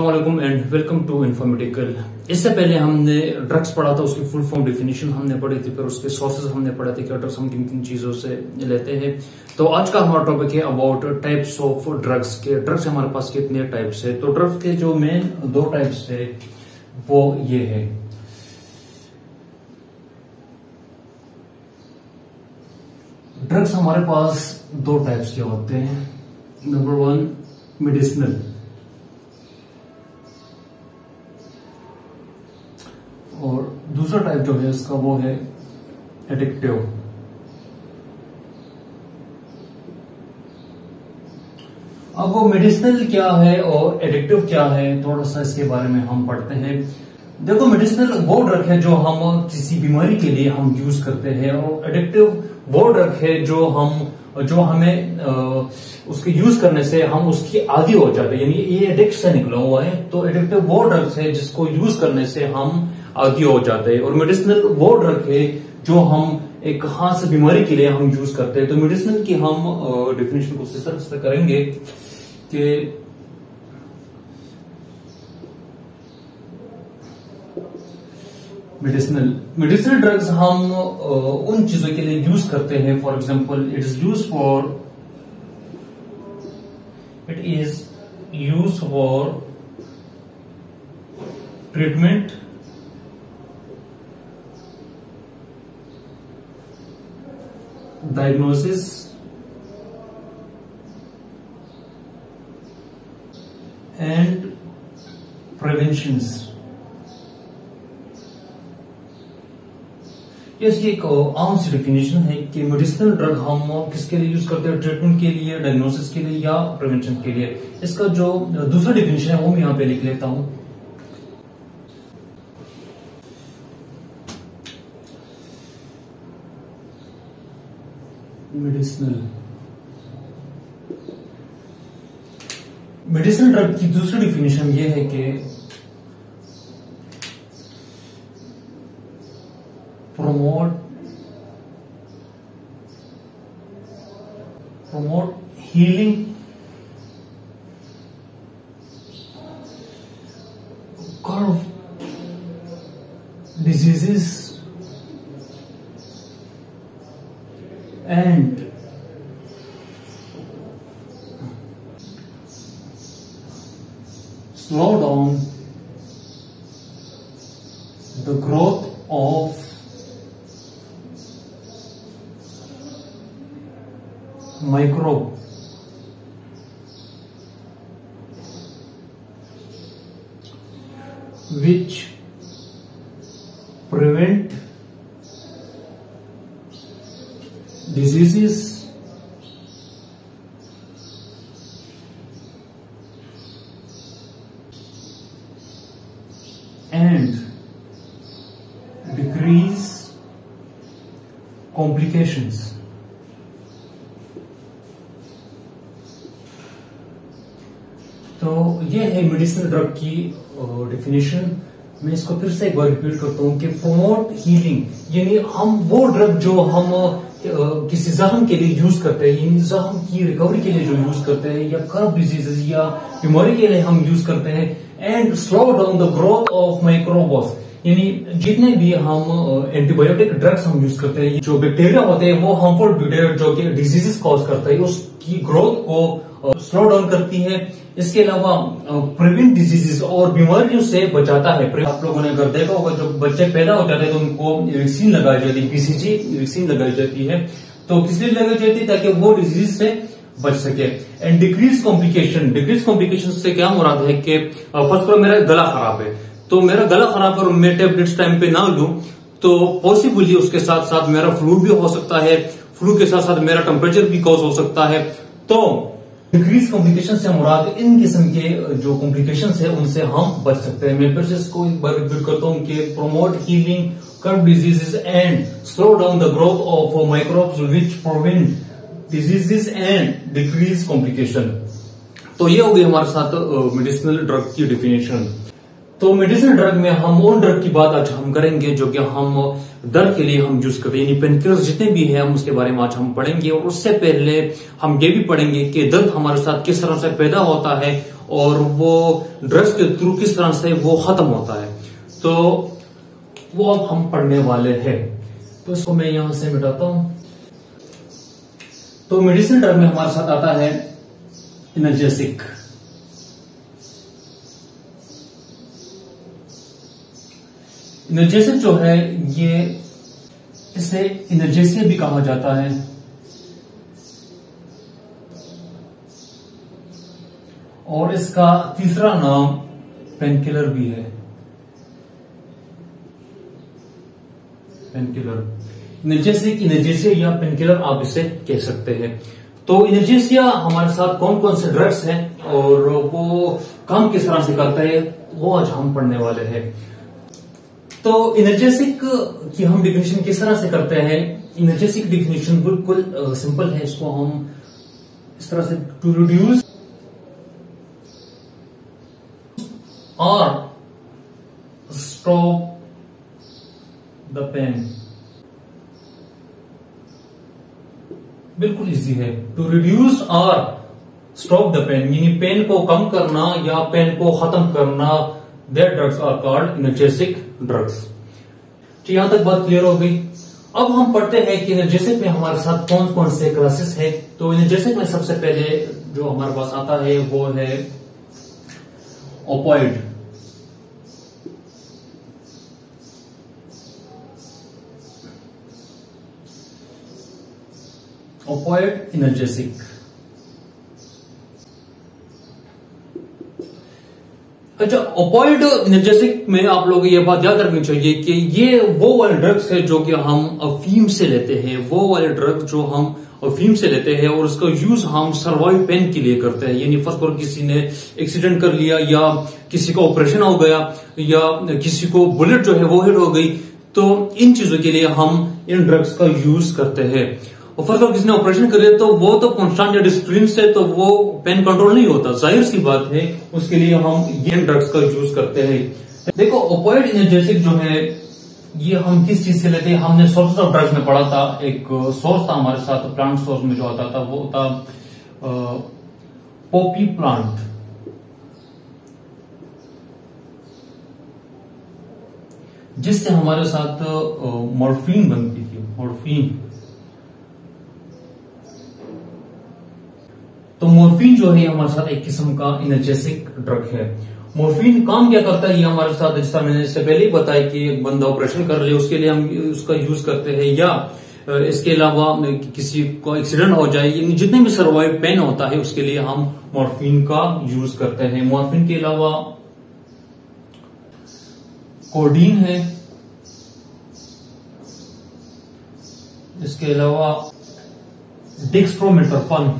वालेकुम and welcome to informatical. इससे पहले हमने ड्रग्स पढ़ा था, उसकी फुल फॉर्म डिफिनेशन हमने पढ़ी थी, फिर उसके सोर्सेज हमने पढ़े थे कि ड्रग्स हम किन किन चीज़ों से लेते हैं। तो आज का हमारा टॉपिक है अबाउट टाइप्स ऑफ़ ड्रग्स के। ड्रग्स हमारे पास कितने टाइप्स है? तो ड्रग्स के जो मेन दो टाइप्स है, वो ये है। ड्रग्स हमारे पास दो टाइप्स के होते हैं। नंबर वन मेडिसिनल और दूसरा टाइप जो है इसका वो है एडिक्टिव अब वो मेडिसिनल क्या है और एडिक्टिव क्या है थोड़ा सा इसके बारे में हम पढ़ते हैं। देखो मेडिसिनल वो ड्रग है जो हम किसी बीमारी के लिए हम यूज़ करते हैं और एडिक्टिव वो ड्रग है जो हम, जो हमें उसके यूज़ करने से हम उसकी आदि हो जाते हैं। यानी ये एडिक्ट से निकला हुआ है तो एडिक्टिव वो ड्रग्स है जिसको यूज़ करने से हम आदि हो जाते हैं। और मेडिसिनल वो ड्रग है जो हम एक खास बीमारी के लिए हम यूज़ करते हैं। तो मेडिसिनल की हम डेफिनेशन को इस करेंगे कि मेडिसिनल मेडिसिनल ड्रग्स हम उन चीज़ों के लिए यूज़ करते हैं। For example it is use for it is use for treatment diagnosis? And preventions. इसकी एक आम सी डेफिनेशन है कि मेडिसिनल ड्रग हम किसके लिए यूज़ करते हैं? ट्रीटमेंट के लिए डायग्नोसिस के लिए या प्रिवेंशन के लिए? इसका जो दूसरा डेफिनेशन है, वो मैं यहाँ पे लिख लेता हूँ। मेडिसिनल मेडिसिनल ड्रग की दूसरी डिफिनेशन ये है कि slow down the growth of microbe तो ये है मेडिसिनल ड्रग की डेफिनेशन मैं इसको फिर से एक बार रिपीट करता हूँ कि प्रोमोट हीलिंग यानी हम वो ड्रग जो हम किसी जख्म के लिए यूज़ करते हैं, यानी जख्म की रिकवरी के लिए जो यूज़ करते हैं, या कर्व डिजीजेस या बीमारी के लिए हम यूज़ करते हैं and slow down the growth of microbes यानी जितने भी हम एंटीबायोटिक ड्रग्स हम यूज़ करते हैं, जो बैक्टीरिया होते हैं, वो हार्मफुल जो कि डिजीजेस कॉज करता है, उसकी ग्रोथ को स्लो डाउन करती है इसके अलावा प्रिवेंट डिजीजेस और बीमारियों से बचाता है। आप लोगों ने अगर देखा होगा, जब बच्चे पैदा हो जाते हैं तो उनको वैक्सीन लगाई जाती है बीसीजी वैक्सीन लगाई जाती है। तो किस लिए लगाई जाती है? ताकि वो डिज़ीज़ से बच सके। And decrease complication decrease complication से क्या मुराद है कि फ़र्स्ट पर मेरा गला खराब है। तो मेरा गला खराब और मैं टेबलेट्स टाइम पे ना लू तो पॉसिबली उसके साथ साथ मेरा फ्लू भी हो सकता है। फ्लू के साथ साथ मेरा टेम्परेचर भी कॉज हो सकता है। तो डिक्रीज कॉम्प्लिकेशन से मुराद इन किस्म के जो कॉम्प्लिकेशन है, उनसे हम बच सकते हैं। मैं फिर से इसको एक बार रिपीट करता हूँ कि promote healing cure diseases and slow down the growth of microbes which prevent diseases and decrease complication तो ये हो गई हमारे साथ मेडिसिनल ड्रग की डिफिनेशन तो मेडिसिन ड्रग में हम उन ड्रग की बात आज हम करेंगे जो कि हम दर्द के लिए हम यूज़ करते हैं। यानी जितने भी हैं, हम उसके बारे में आज हम पढ़ेंगे और उससे पहले हम ये भी पढ़ेंगे कि दर्द हमारे साथ किस तरह से पैदा होता है और वो ड्रग्स के थ्रू किस तरह से वो खत्म होता है। तो वो अब हम पढ़ने वाले हैं। तो इसको मैं यहाँ से मिटाता हूँ। तो मेडिसिन ड्रग में हमारे साथ आता है इनर्जेसिक इनर्जेसिक जो है, ये इसे इनर्जेसिया भी कहा जाता है। और इसका तीसरा नाम पेनकिलर भी है। पेनकिलर इनर्जेसिक इनर्जेसिया या पेनकिलर आप इसे कह सकते हैं। तो इनर्जेसिया हमारे साथ कौन कौन से ड्रग्स हैं और वो काम किस तरह से करता है, वो आज हम पढ़ने वाले हैं। तो इनर्जेसिक की हम डिफिनेशन किस तरह से करते हैं? इनर्जेसिक डिफिनेशन बिल्कुल सिंपल है, इसको हम इस तरह से टू रिड्यूस और स्टॉप द पेन बिल्कुल इजी है. टू रिड्यूस और स्टॉप द पेन यानी पेन को कम करना या पेन को खत्म करना there drugs are called analgesic drugs तो यहाँ तक बात क्लियर हो गई। अब हम पढ़ते हैं कि इनर्जेसिक में हमारे साथ कौन कौन से क्लासेस है। तो इनर्जेसिक में सबसे पहले जो हमारे पास आता है, वो है ओपॉइड ओपॉइड इनर्जेसिक अच्छा ओपॉइड इनर्जेसिक में आप लोग ये बात याद रखनी चाहिए कि ये वो वाले ड्रग्स है जो कि हम अफीम से लेते हैं। वो वाले ड्रग्स जो हम अफीम से लेते हैं और उसका यूज़ हम सर्वाइव पेन के लिए करते हैं। यानी फ़र्स्ट और किसी ने एक्सीडेंट कर लिया या किसी का ऑपरेशन हो गया या किसी को बुलेट जो है वो हिट हो गई तो इन चीज़ों के लिए हम इन ड्रग्स का यूज़ करते हैं। और फ़र्स्ट किसी ने ऑपरेशन कर तो वो तो कॉन्स्टांट या डिस्प्लिन से तो वो पेन कंट्रोल नहीं होता। ज़ाहिर सी बात है, उसके लिए हम ये ड्रग्स का यूज़ करते हैं। देखो ओपोइड इनर्जेसिक जो है, ये हम किस चीज़ से लेते हैं? हमने सोर्स ऑफ़ ड्रग्स में पढ़ा था, एक सोर्स था हमारे साथ प्लांट सोर्स में जो आता था, वो था पोपी प्लांट जिससे हमारे साथ मॉर्फिन बनती थी मॉर्फिन तो मोर्फिन जो है, हमारे साथ एक किस्म का इनर्जेसिक ड्रग है। मोर्फिन काम क्या करता है, ये हमारे साथ जैसा मैंने इससे पहले ही बताया कि एक बंदा ऑपरेशन कर ले, उसके लिए हम उसका यूज़ करते हैं, या इसके अलावा किसी को एक्सीडेंट हो जाए जितने भी सर्वाइव पेन होता है, उसके लिए हम मॉर्फिन का यूज़ करते हैं। मॉर्फिन के अलावा कोडीन है। इसके अलावा डिक्सप्रोमेटरफन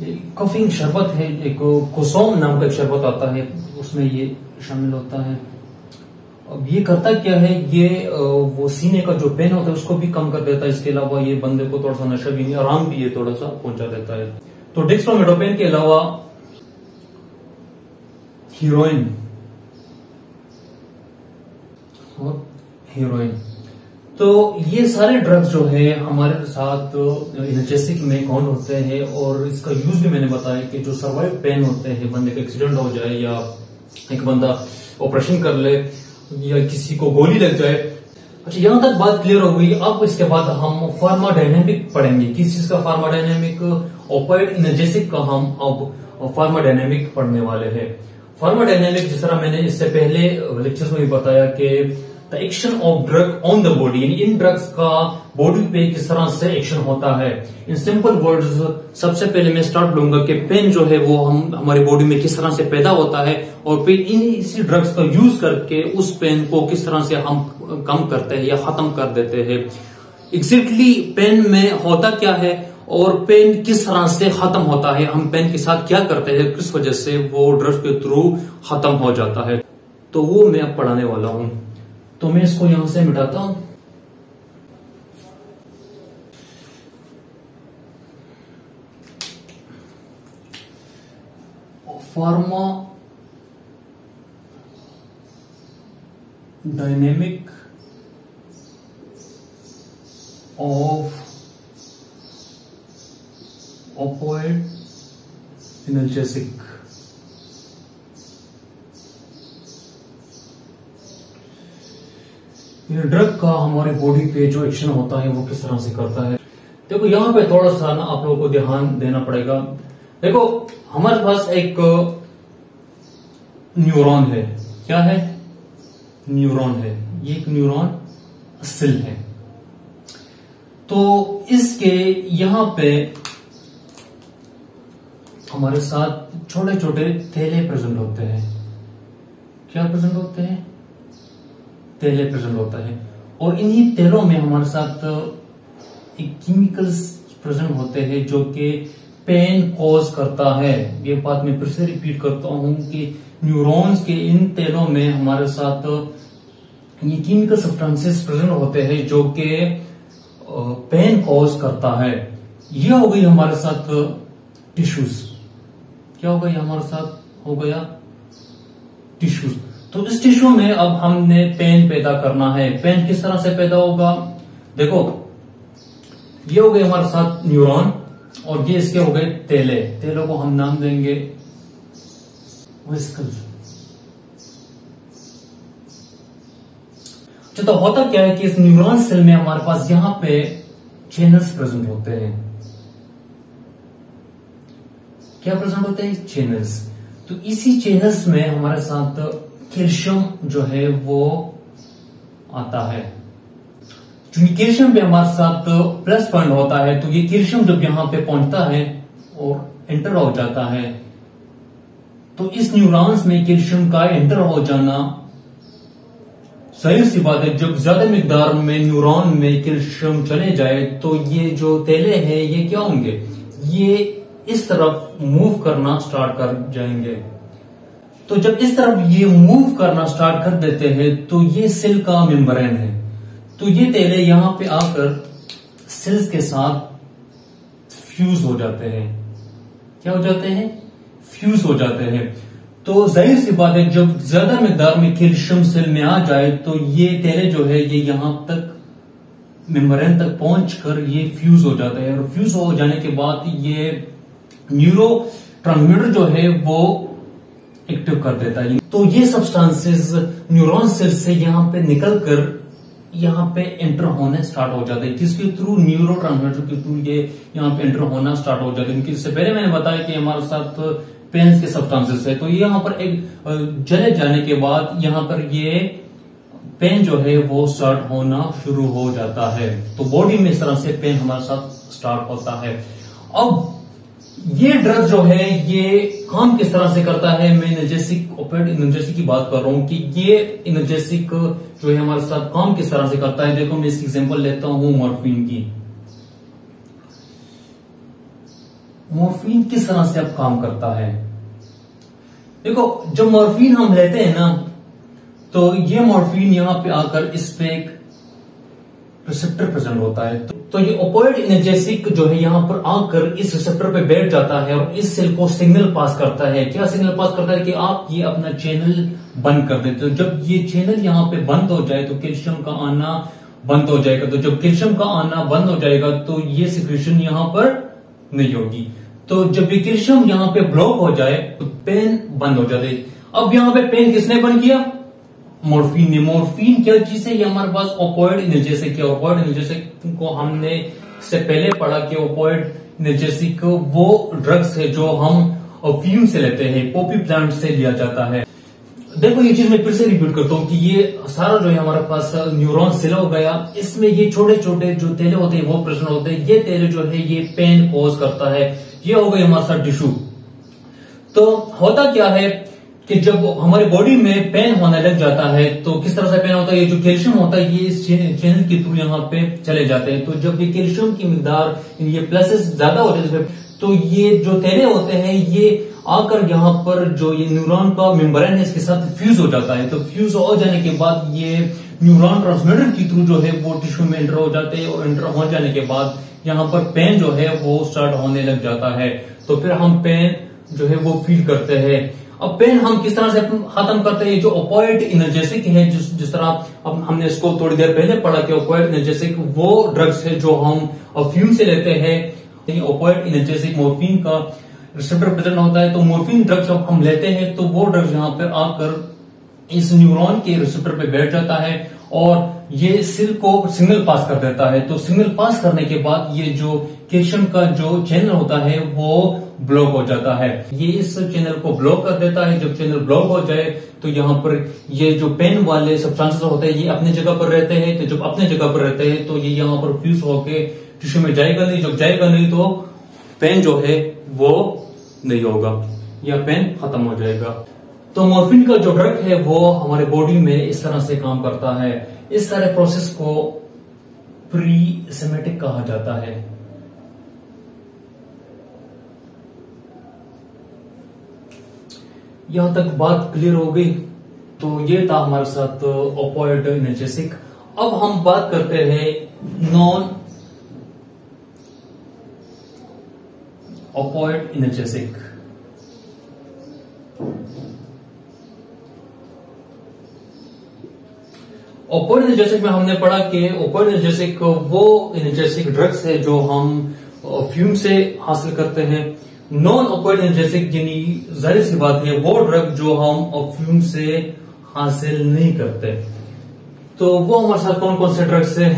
कफिंग शरबत है, एक कोसोम नाम का एक शरबत आता है, उसमें ये शामिल होता है। अब ये करता क्या है, ये वो सीने का जो पेन होता है, उसको भी कम कर देता है, इसके अलावा ये बंदे को थोड़ा सा नशा भी नहीं, आराम भी ये थोड़ा सा पहुँचा देता है। तो डिक्सट्रोमेडोपेन के अलावा हीरोइन और हीरोइन तो ये सारे ड्रग्स जो है हमारे साथ इनर्जेसिक में कौन होते हैं और इसका यूज़ भी मैंने बताया कि जो सर्वाइव पेन होते हैं, बंदे का एक्सीडेंट हो जाए या एक बंदा ऑपरेशन कर ले या किसी को गोली लग जाए। अच्छा यहाँ तक बात क्लियर हो गई। अब इसके बाद हम फार्माडायनेमिक पढ़ेंगे। किस चीज़ का फार्माडायनेमिक ओपाइड इनर्जेसिक का हम अब फार्माडायनेमिक पढ़ने वाले हैं। फार्माडायनेमिक जिस तरह मैंने इससे पहले लेक्चर में भी बताया कि the action of drug on the body यानी इन ड्रग्स का बॉडी पे किस तरह से एक्शन होता है? इन सिंपल वर्ड्स सबसे पहले मैं स्टार्ट लूँगा कि पेन जो है वो हम, हमारी बॉडी में किस तरह से पैदा होता है और फिर इन, इसी ड्रग्स का यूज़ करके उस पेन को किस तरह से हम कम करते हैं या खत्म कर देते हैं। एग्जैक्टली पेन में होता क्या है और पेन किस तरह से खत्म होता है? हम पेन के साथ क्या करते हैं? किस वजह से वो ड्रग्स के थ्रू खत्म हो जाता है? तो वो मैं अब पढ़ाने वाला हूँ। तो मैं इसको यहाँ से मिटाता हूँ। Pharmacodynamic of opioid analgesic drug का हमारे बॉडी पे जो एक्शन होता है, वो किस तरह से करता है? देखो, यहाँ पे थोड़ा सा ना आप लोगों को ध्यान देना पड़ेगा। देखो, हमारे पास एक न्यूरॉन है। क्या है? न्यूरॉन है। ये एक न्यूरॉन सेल है। तो इसके यहाँ पे हमारे साथ छोटे छोटे तेले प्रेजेंट होते हैं। क्या प्रेजेंट होते हैं? तेले प्रेजेंट होता है। और इन्हीं तेलों में हमारे साथ एक केमिकल्स प्रेजेंट होते हैं जो कि पेन कॉज करता है। ये बात मैं फिर से रिपीट करता हूँ कि न्यूरॉन्स के इन तेलों में हमारे साथ ये केमिकल सब्सटेंसेस प्रेजेंट होते हैं जो कि पेन कॉज करता है। यह हो गई हमारे साथ टिश्यूज क्या हो गया हमारे साथ? हो गया टिश्यूज तो इस टिश्यू में अब हमने पेन पैदा करना है। पेन किस तरह से पैदा होगा? देखो, ये हो गए हमारे साथ न्यूरॉन और ये इसके हो गए तेले। तेलों को हम नाम देंगे अच्छा तो होता क्या है कि इस न्यूरॉन सेल में हमारे पास यहाँ पे चैनल्स प्रेजेंट होते हैं। क्या प्रेजेंट होते हैं? चैनल्स तो इसी चैनल्स में हमारे साथ कैल्शियम जो है वो आता है। क्योंकि कैल्शियम भी हमारे साथ प्लस पॉइंट होता है तो ये कैल्शियम जब यहाँ पे पहुँचता है और एंटर हो जाता है तो इस न्यूरॉन्स में कैल्शियम का एंटर हो जाना सही सी बात है। जब ज़्यादा मिकदार में न्यूरॉन में कैल्शियम चले जाए तो ये जो तेले हैं, ये क्या होंगे? ये इस तरफ़ मूव करना स्टार्ट कर जाएँगे। तो जब इस तरफ़ ये मूव करना स्टार्ट कर देते हैं तो ये सिल का मेम्ब्रेन है। तो ये तेले यहाँ पे आकर सिल्स के साथ फ्यूज हो जाते हैं। क्या हो जाते हैं? फ्यूज हो जाते हैं। तो ज़ाहिर सी बात है, जब ज़्यादा मकदार में कैल्शियम सेल में आ जाए तो ये तेरे जो है, ये यहाँ तक मेम्ब्रेन तक पहुँच कर ये फ्यूज हो जाता है। और फ्यूज हो जाने के बाद ये न्यूरो ट्रांसमीटर जो है, वो एक्टिव कर देता है। तो ये सब्सटेंसेस न्यूरॉन सेल से यहाँ पे निकलकर यहाँ पे एंटर होने स्टार्ट हो जाते हैं। किसके थ्रू न्यूरो के थ्रू ये यहाँ पे एंटर होना स्टार्ट हो जाते हैं। इससे पहले मैंने बताया कि हमारे साथ पेन के सब्सटेंसेस है। तो यहाँ पर एक जले जाने के बाद यहाँ पर ये पेन जो है वो स्टार्ट होना शुरू हो जाता है। तो बॉडी में इस तरह से पेन हमारे साथ स्टार्ट होता है। अब ये ड्रग जो है, ये काम किस तरह से करता है? मैं इनर्जेसिक ओपेड एनर्जेसिक की बात कर रहा हूँ कि ये इनर्जेसिक जो है हमारे साथ काम किस तरह से करता है? देखो, मैं इसकी एग्जांपल लेता हूँ मॉर्फिन की। मॉर्फिन किस तरह से अब काम करता है? देखो, जब मॉर्फिन हम लेते हैं ना तो ये मॉर्फिन यहाँ पे आकर इस पे एक रिसेप्टर प्रेजेंट होता है। तो, तो ये ओपोइड एनर्जेसिक जो है यहाँ पर आकर इस रिसेप्टर पे बैठ जाता है और इस सेल को सिग्नल पास करता है। क्या सिग्नल पास करता है कि आप ये अपना चैनल बंद कर देते हो। जब ये चैनल यहाँ पे बंद हो जाए तो कैल्शियम का आना बंद हो जाएगा। तो जब कैल्शियम का आना बंद हो जाएगा तो ये सिक्रेशन यहाँ पर नहीं होगी। तो जब ये कैल्शियम यहाँ पे ब्लॉक हो जाए तो पेन बंद हो जाते। अब यहाँ पे पेन किसने बंद किया? मोर्फिन ने मोर्फिन क्या चीज़ है ये हमारे पास? ओपोइड एनर्जेसिक है ओपोइड एनर्जेसिक को हमने से पहले पढ़ा कि ओपोइड एनर्जेसिक वो ड्रग्स है जो हम अफीम से लेते हैं पोपी प्लांट से लिया जाता है। देखो ये चीज़ मैं फिर से रिपीट करता हूँ कि ये सारा जो है हमारे पास न्यूरॉन सिला हो गया। इसमें ये छोटे छोटे जो तेले होते हैं, वो प्रश्न होते हैं। ये तेले जो है ये पेन कोज करता है। ये हो गई हमारे साथ टिश्यू तो होता क्या है? कि जब हमारी बॉडी में पेन होने लग जाता है तो किस तरह से पेन होता है? ये जो कैल्शियम होता है, ये इस चैनल के थ्रू यहाँ पे चले जाते हैं। तो जब ये कैल्शियम की मकदार, ये प्लसेस ज़्यादा हो जाते हैं तो ये जो तेरे होते हैं, ये आकर यहाँ पर जो ये न्यूरॉन का मेम्ब्रेन है इसके साथ फ्यूज हो जाता है। तो फ्यूज हो जाने के बाद ये न्यूरॉन ट्रांसमीटर के थ्रू जो है, वो टिश्यू में एंटर हो जाते हैं और एंटर हो जाने के बाद यहाँ पर पेन जो है, वो स्टार्ट होने लग जाता है। तो फिर हम पेन जो है, वो फील करते हैं। अब पेन हम किस तरह से खत्म करते हैं जो ओपोइड इनर्जेसिक है, जिस जिस तरह अब हमने इसको थोड़ी देर पहले पढ़ा कि ओपोइड इनर्जेसिक वो ड्रग्स है जो हम अफ्यूम से लेते हैं ओपोइड इनर्जेसिक मोर्फिन का रिसेप्टर प्रेजेंट होता है। तो मोर्फिन ड्रग जब हम लेते हैं तो वो ड्रग यहाँ पर आकर इस न्यूरॉन के रिसेप्टर पे बैठ जाता है और ये सिल को सिग्नल पास कर देता है। तो सिग्नल पास करने के बाद ये जो कैल्शियम का जो चैनल होता है, वो ब्लॉक हो जाता है। ये इस चैनल को ब्लॉक कर देता है। जब चैनल ब्लॉक हो जाए तो यहाँ पर ये जो पेन वाले सब्सटेंसेस होते हैं, ये अपने जगह पर रहते हैं। तो जब अपने जगह पर रहते हैं तो ये यहाँ पर फ्यूज होके टिश्यू में जाएगा नहीं। जब जाएगा नहीं तो पेन जो है, वो नहीं होगा। या पेन खत्म हो जाएगा। तो मोर्फिन का जो ड्रग है, वो हमारे बॉडी में इस तरह से काम करता है। इस सारे प्रोसेस को प्री सेमेटिक कहा जाता है। यहाँ तक बात क्लियर हो गई। तो ये था हमारे साथ ओपोइड इनर्जेसिक अब हम बात करते हैं non opioid analgesic opioid analgesic में हमने पढ़ा कि ओपोइड एनर्जेसिक वो एनर्जेसिक ड्रग्स है जो हम फ्यूम से हासिल करते हैं। नॉन एनर्जेसिक यानी ज़ाहिर सी बात है, वो ड्रग जो हम फ्यूम से हासिल नहीं करते। तो वो हमारे साथ कौन कौन से ड्रग्स है,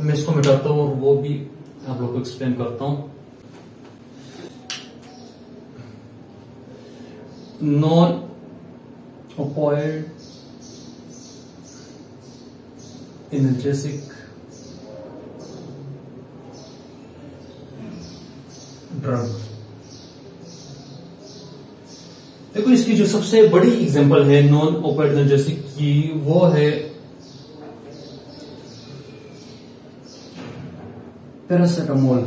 मैं इसको मिटाता हूँ और वो भी आप लोग को एक्सप्लेन करता हूँ। नॉन ओपोइड energetic ड्रग देखो, इसकी जो सबसे बड़ी एग्जांपल है नॉन ओपेड एनर्जेसिक की वो है पैरासिटामोल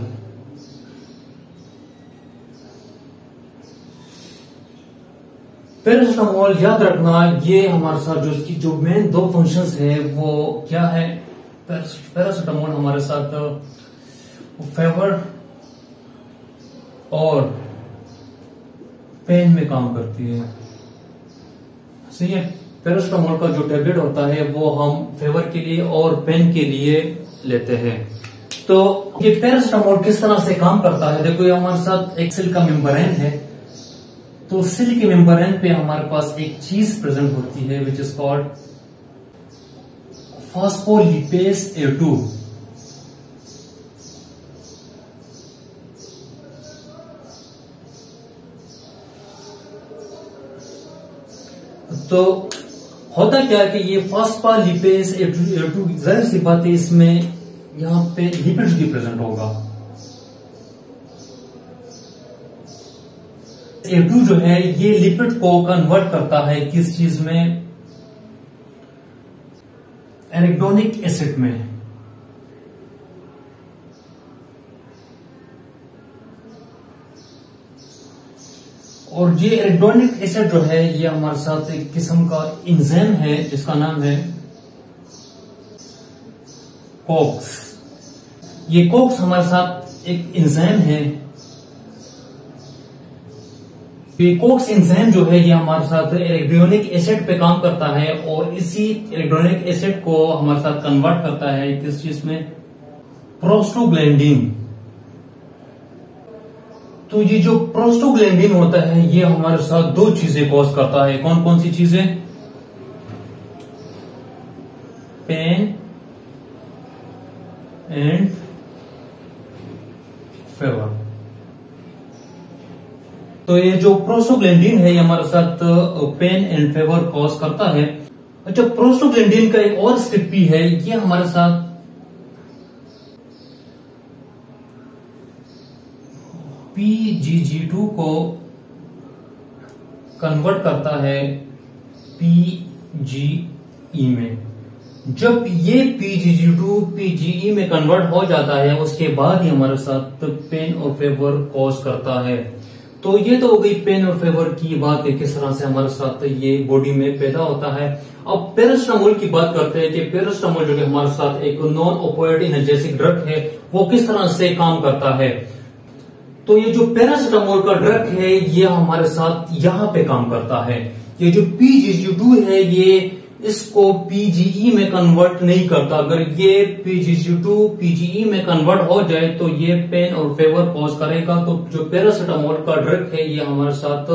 पैरासिटामोल याद रखना, ये हमारे साथ जो इसकी, जो मेन दो फ़ंक्शंस है, वो क्या है? पैरासिटामोल हमारे साथ फेवर और पेन में काम करती है। सही है? पैरासिटामोल का जो टेबलेट होता है, वो हम फेवर के लिए और पेन के लिए लेते हैं। तो ये पैरासिटामोल किस तरह से काम करता है? देखो, ये हमारे साथ एक्सेल का मेम्बरेन है। तो सिल के मेम्बरेन पे हमारे पास एक चीज़ प्रेजेंट होती है which is called phospholipase A two तो होता क्या है कि ये फॉस्पा लिपेस ज़ाहिर सी बात है, इसमें यहाँ पे लिपिड भी प्रेजेंट होगा। ए जो है, ये लिपिड को कन्वर्ट करता है किस चीज़ में? एरेक्टोनिक एसिड में। ये एरिक्डोनिक एसिड जो है, ये हमारे साथ एक किस्म का इंजेम है, जिसका नाम है कोक्स। ये कोक्स हमारे साथ एक इंजेम है। पेकोक्स इंजाइम जो है, ये हमारे साथ इलेक्ट्रॉनिक एसिड पे काम करता है और इसी इलेक्ट्रॉनिक एसिड को हमारे साथ कन्वर्ट करता है, किस चीज़ में? प्रोस्टोग्लैंडिन तो ये जो प्रोस्टोग्लैंडिन होता है, ये हमारे साथ दो चीज़ें कॉज करता है। कौन कौन सी चीज़ें? पेन एंड फेवर तो ये जो प्रोस्टोग्लैंडिन है, ये हमारे साथ पेन एंड फेवर कॉज करता है। अच्छा प्रोस्टोग्लैंडिन का एक और स्टेप भी है, ये हमारे साथ टू को कन्वर्ट करता है पीजीई में। जब ये टू पीजीई में कन्वर्ट हो जाता है, उसके बाद ही हमारे साथ पेन और फेवर कॉज करता है। तो ये तो हो गई पेन और फेवर की बात है किस तरह से हमारे साथ ये बॉडी में पैदा होता है। अब पेरास्टामोल की बात करते हैं कि पेरास्टामोल जो कि हमारे साथ एक नॉन ओपोइड इनर्जेसिक ड्रग है, वो किस तरह से काम करता है? तो ये जो पैरासिटामोल का ड्रग है, ये हमारे साथ यहाँ पे काम करता है। ये जो पीजीजी टू है, ये इसको पीजीई में कन्वर्ट नहीं करता। अगर ये पीजीजी टू पीजीई में कन्वर्ट हो जाए तो ये पेन और फेवर कॉज करेगा। तो जो पैरासिटामोल का ड्रग है, ये हमारे साथ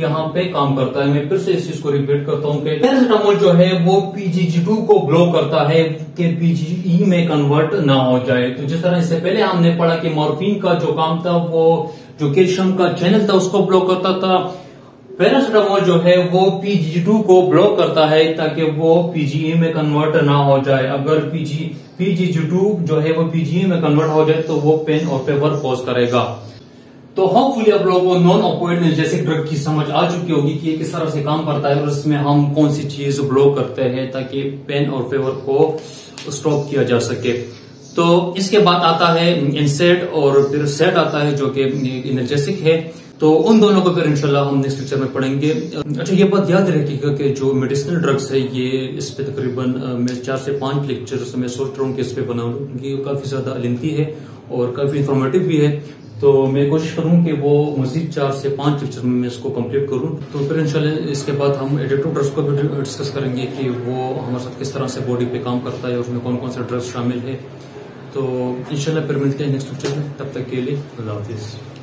यहाँ पे काम करता है। मैं फिर से इस चीज़ को रिपीट करता हूँ पैरासिटामोल जो है, वो पीजीजी टू को ब्लॉक करता है कि पीजीई में कन्वर्ट ना हो जाए। तो जिस तरह इससे पहले हमने पढ़ा कि मॉर्फिन का जो काम था, वो जो कैल्शियम का चैनल था, उसको ब्लॉक करता था। पैरासिटामोल जो है वो पीजी टू को ब्लॉक करता है ताकि वो पीजीई में कन्वर्ट ना हो जाए। अगर पीजी पीजी टू जो है वो पीजीई में कन्वर्ट हो जाए तो वो पेन और फेवर कॉज करेगा। तो होपफुली आप लोगों को नॉन ऑपोइड जैसे ड्रग की समझ आ चुकी होगी कि ये किस तरह से काम करता है और इसमें हम कौन सी चीज़ ब्लॉक करते हैं ताकि पेन और फेवर को स्टॉप किया जा सके। तो इसके बाद आता है इंसेट और फिर सेट आता है जो कि इनर्जेसिक है। तो उन दोनों को फिर इंशाल्लाह हम नेक्स्ट लेक्चर में पढ़ेंगे। अच्छा ये बात याद रखिएगा कि जो मेडिसिनल ड्रग्स है, ये इस पे तकरीबन मैं चार से पाँच लेक्चर मैं सोच रहा हूँ कि इस पे बनाऊँ ये काफ़ी ज़्यादा लेंथी है और काफ़ी इंफॉर्मेटिव भी है। तो मैं कोशिश करूँ कि वो मजीद चार से पाँच लेक्चर में मैं इसको कंप्लीट करूँ। तो फिर इंशाल्लाह इसके बाद हम एडिटिव ड्रग्स को भी डिस्कस करेंगे कि वो हमारे साथ किस तरह से बॉडी पे काम करता है उसमें कौन कौन से ड्रग्स शामिल है। तो इंशाल्लाह फिर मिलते हैं नेक्स्ट लेक्चर में। तब तक के लिए अल्लाह हाफिज़।